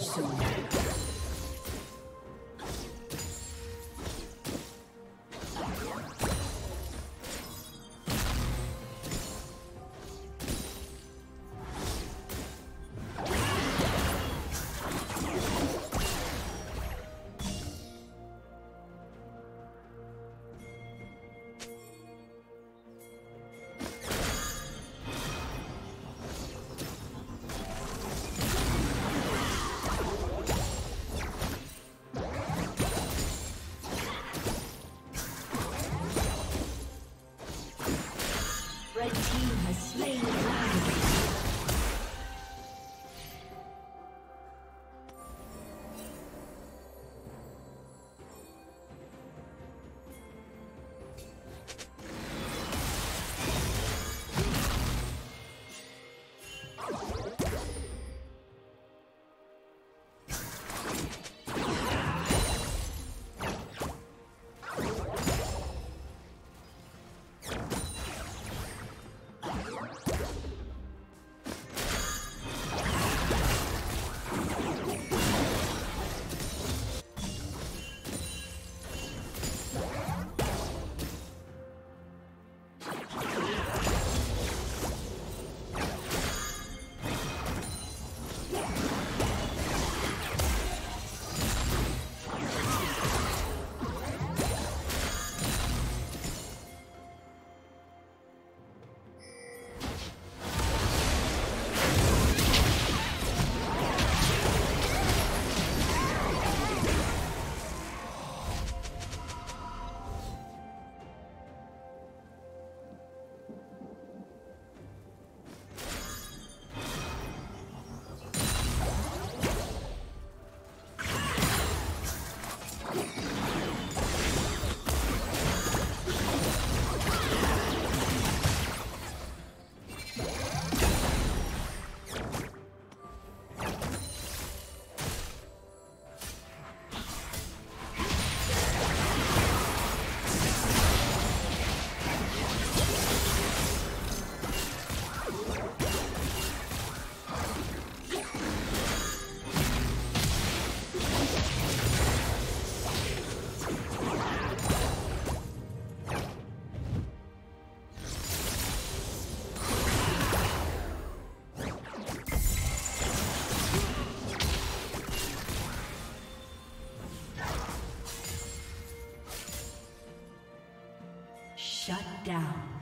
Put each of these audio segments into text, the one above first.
will soon. down.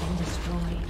been destroyed.